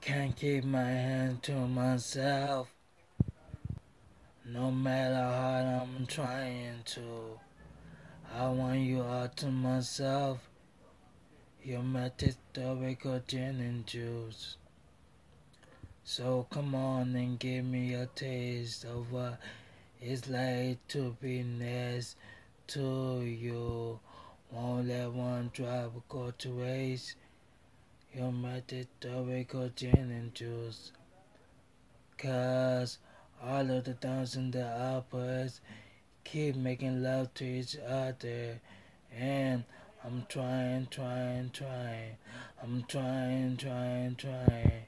Can't keep my hand to myself. No matter how I'm trying to. I want you all to myself. You met this with gin and juice. So come on and give me a taste of what it's like to be next to you. Won't let one drop go to waste. You it with gin and juice. Cause all of the downs and the uppers keep making love to each other. And I'm trying, trying, trying. I'm trying, trying, trying.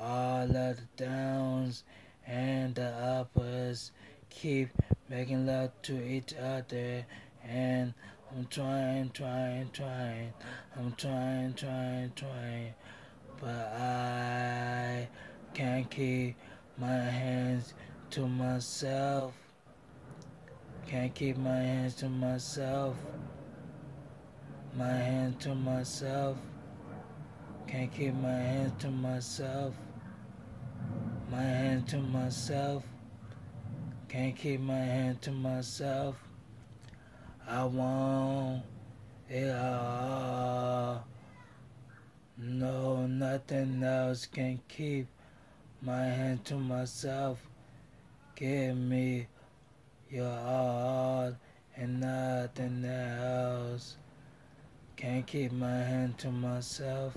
All of the downs and the uppers keep making love to each other. And I'm trying, trying, trying. I'm trying, trying, trying. But I can't keep my hands to myself. Can't keep my hands to myself. My hands to myself. Can't keep my hands to myself. My hand to myself. Can't keep my hand to myself. I it all. No, nothing else can keep my hand to myself. Give me your all and nothing else. Can't keep my hand to myself.